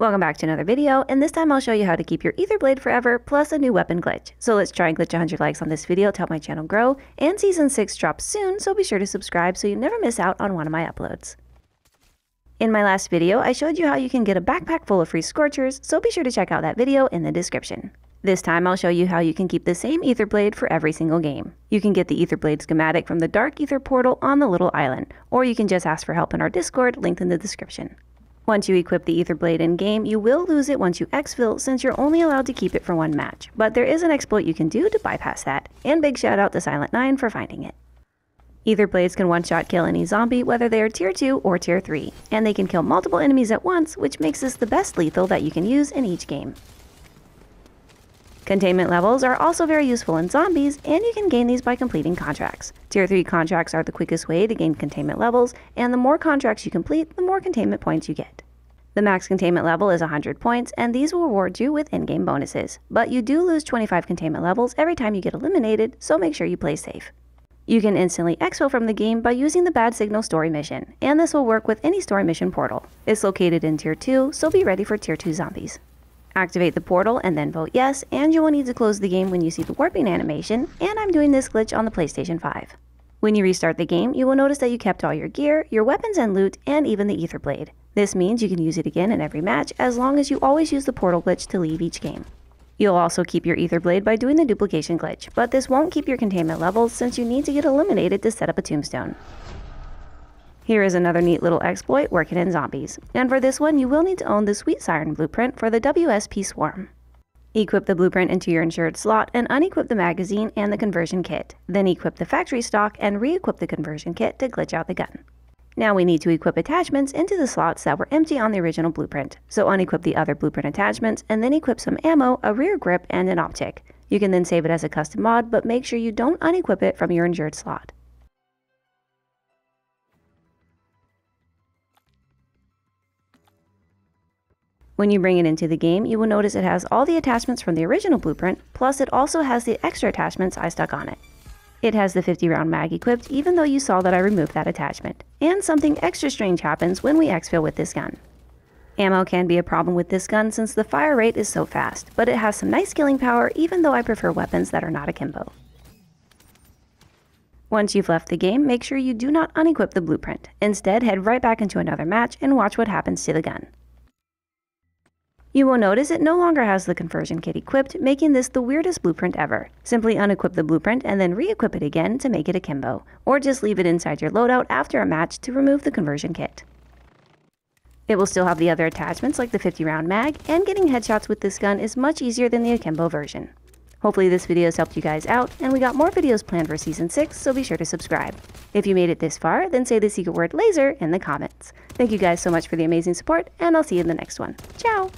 Welcome back to another video, and this time I'll show you how to keep your Aether Blade forever, plus a new weapon glitch. So let's try and glitch 100 likes on this video to help my channel grow, and Season 6 drops soon, so be sure to subscribe so you never miss out on one of my uploads. In my last video, I showed you how you can get a backpack full of free Scorchers, so be sure to check out that video in the description. This time I'll show you how you can keep the same Aether Blade for every single game. You can get the Aether Blade schematic from the Dark Aether portal on the little island, or you can just ask for help in our Discord, linked in the description. Once you equip the Aether Blade in game, you will lose it once you exfil since you're only allowed to keep it for one match. But there is an exploit you can do to bypass that, and big shout out to SilentNine for finding it. Aether Blades can one-shot kill any zombie, whether they are tier 2 or tier 3, and they can kill multiple enemies at once, which makes this the best lethal that you can use in each game. Containment levels are also very useful in zombies, and you can gain these by completing contracts. Tier 3 contracts are the quickest way to gain containment levels, and the more contracts you complete, the more containment points you get. The max containment level is 100 points, and these will reward you with in-game bonuses. But you do lose 25 containment levels every time you get eliminated, so make sure you play safe. You can instantly exfil from the game by using the Bad Signal story mission, and this will work with any story mission portal. It's located in Tier 2, so be ready for Tier 2 zombies. Activate the portal and then vote yes, and you will need to close the game when you see the warping animation, and I'm doing this glitch on the PlayStation 5. When you restart the game, you will notice that you kept all your gear, your weapons and loot, and even the Aether Blade. This means you can use it again in every match as long as you always use the portal glitch to leave each game. You'll also keep your Aether Blade by doing the duplication glitch, but this won't keep your containment levels since you need to get eliminated to set up a tombstone. Here is another neat little exploit working in zombies. And for this one, you will need to own the Sweet Siren blueprint for the WSP Swarm. Equip the blueprint into your insured slot and unequip the magazine and the conversion kit. Then equip the factory stock and re-equip the conversion kit to glitch out the gun. Now we need to equip attachments into the slots that were empty on the original blueprint. So unequip the other blueprint attachments and then equip some ammo, a rear grip, and an optic. You can then save it as a custom mod, but make sure you don't unequip it from your insured slot. When you bring it into the game, you will notice it has all the attachments from the original blueprint, plus it also has the extra attachments I stuck on it. It has the 50 round mag equipped even though you saw that I removed that attachment. And something extra strange happens when we exfil with this gun. Ammo can be a problem with this gun since the fire rate is so fast, but it has some nice killing power even though I prefer weapons that are not akimbo. Once you've left the game, make sure you do not unequip the blueprint. Instead, head right back into another match and watch what happens to the gun. You will notice it no longer has the conversion kit equipped, making this the weirdest blueprint ever. Simply unequip the blueprint and then re-equip it again to make it akimbo, or just leave it inside your loadout after a match to remove the conversion kit. It will still have the other attachments like the 50 round mag, and getting headshots with this gun is much easier than the akimbo version. Hopefully this video has helped you guys out, and we got more videos planned for Season 6, so be sure to subscribe. If you made it this far, then say the secret word laser in the comments. Thank you guys so much for the amazing support, and I'll see you in the next one. Ciao!